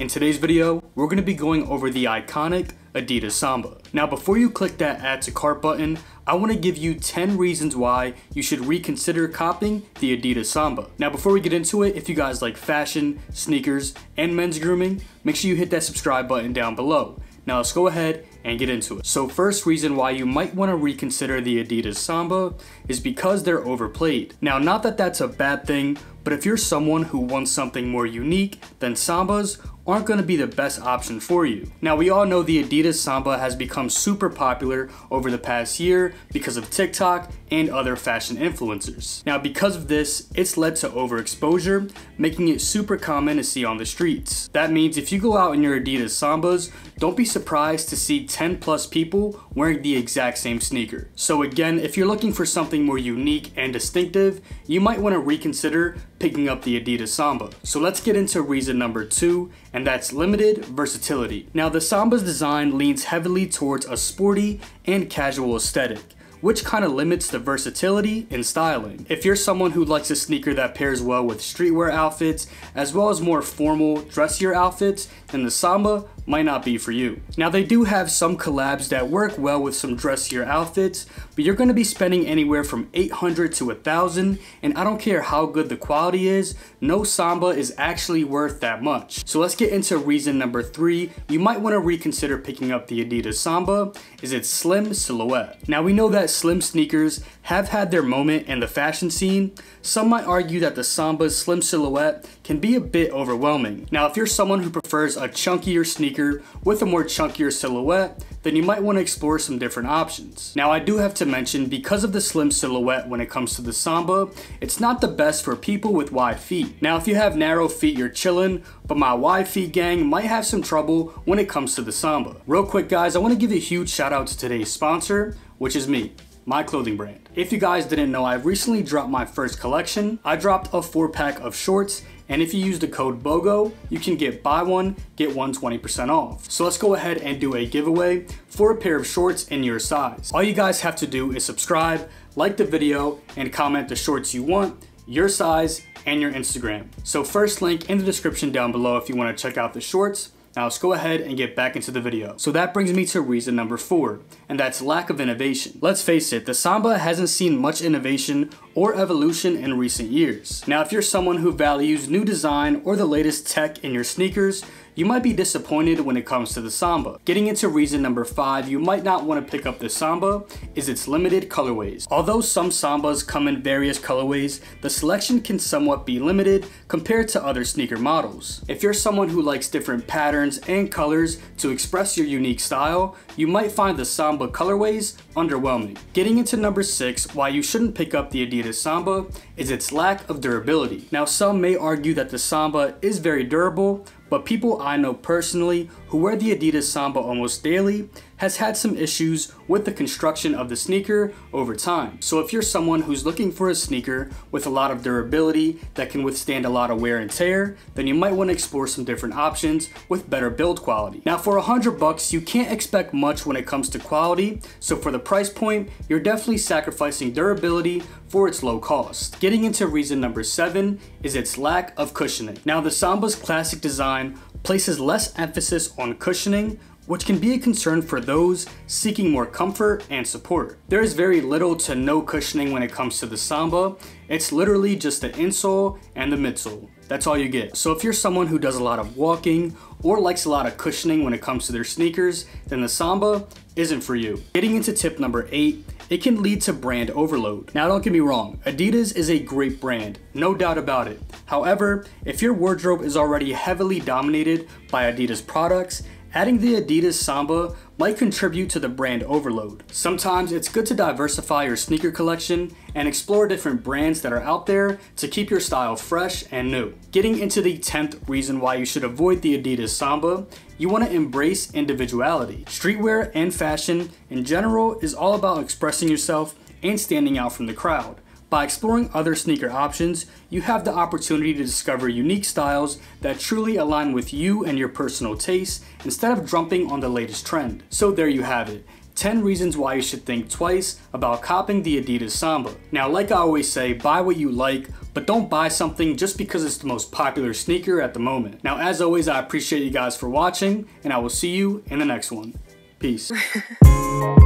In today's video, we're going to be going over the iconic Adidas Samba. Now before you click that add to cart button, I want to give you 10 reasons why you should reconsider copying the Adidas Samba. Now before we get into it, if you guys like fashion, sneakers, and men's grooming, make sure you hit that subscribe button down below. Now let's go ahead and get into it. So first reason why you might want to reconsider the Adidas Samba is because they're overplayed. Now not that that's a bad thing, but if you're someone who wants something more unique, then Sambas aren't going to be the best option for you. Now we all know the Adidas Samba has become super popular over the past year because of TikTok and other fashion influencers. Now because of this, it's led to overexposure, making it super common to see on the streets. That means if you go out in your Adidas Sambas, don't be surprised to see 10 plus people wearing the exact same sneaker. So again, if you're looking for something more unique and distinctive, you might want to reconsider picking up the Adidas Samba. So let's get into reason number two, and that's limited versatility. Now the Samba's design leans heavily towards a sporty and casual aesthetic which kind of limits the versatility in styling. If you're someone who likes a sneaker that pairs well with streetwear outfits, as well as more formal, dressier outfits, then the Samba might not be for you. Now they do have some collabs that work well with some dressier outfits, but you're gonna be spending anywhere from 800 to 1000 and I don't care how good the quality is, no Samba is actually worth that much. So let's get into reason number three. You might wanna reconsider picking up the Adidas Samba, is its slim silhouette. Now we know that slim sneakers have had their moment in the fashion scene, some might argue that the Samba's slim silhouette can be a bit overwhelming. Now if you're someone who prefers a chunkier sneaker with a more chunkier silhouette, then you might want to explore some different options. Now I do have to mention, because of the slim silhouette when it comes to the Samba, it's not the best for people with wide feet. Now if you have narrow feet, you're chillin', but my wide feet gang might have some trouble when it comes to the Samba. Real quick guys, I want to give a huge shout out to today's sponsor, which is me my clothing brand. If you guys didn't know, I've recently dropped my first collection. I dropped a four pack of shorts and if you use the code BOGO, you can get buy one, get one 20% off. So let's go ahead and do a giveaway for a pair of shorts in your size. All you guys have to do is subscribe, like the video, and comment the shorts you want, your size, and your Instagram. So first link in the description down below if you wanna check out the shorts. Now let's go ahead and get back into the video. So that brings me to reason number four, and that's lack of innovation. Let's face it, the Samba hasn't seen much innovation or evolution in recent years. Now if you're someone who values new design or the latest tech in your sneakers, you might be disappointed when it comes to the Samba. Getting into reason number 5 you might not want to pick up the Samba is its limited colorways. Although some Sambas come in various colorways, the selection can somewhat be limited compared to other sneaker models. If you're someone who likes different patterns and colors to express your unique style, you might find the Samba colorways underwhelming. Getting into number 6, why you shouldn't pick up the Adidas Samba is its lack of durability. Now some may argue that the Samba is very durable, but people I know personally who wear the Adidas Samba almost daily has had some issues with the construction of the sneaker over time. So if you're someone who's looking for a sneaker with a lot of durability that can withstand a lot of wear and tear, then you might want to explore some different options with better build quality. Now for hundred bucks, you can't expect much when it comes to quality. So for the price point, you're definitely sacrificing durability for its low cost. Getting into reason number seven is its lack of cushioning. Now the Samba's classic design places less emphasis on cushioning which can be a concern for those seeking more comfort and support. There is very little to no cushioning when it comes to the Samba. It's literally just the insole and the midsole. That's all you get. So if you're someone who does a lot of walking or likes a lot of cushioning when it comes to their sneakers, then the Samba isn't for you. Getting into tip number eight, it can lead to brand overload. Now don't get me wrong, Adidas is a great brand, no doubt about it. However, if your wardrobe is already heavily dominated by Adidas products, Adding the Adidas Samba might contribute to the brand overload. Sometimes it's good to diversify your sneaker collection and explore different brands that are out there to keep your style fresh and new. Getting into the 10th reason why you should avoid the Adidas Samba, you want to embrace individuality. Streetwear and fashion in general is all about expressing yourself and standing out from the crowd. By exploring other sneaker options, you have the opportunity to discover unique styles that truly align with you and your personal tastes instead of jumping on the latest trend. So there you have it. 10 reasons why you should think twice about copying the Adidas Samba. Now like I always say, buy what you like, but don't buy something just because it's the most popular sneaker at the moment. Now as always, I appreciate you guys for watching, and I will see you in the next one. Peace.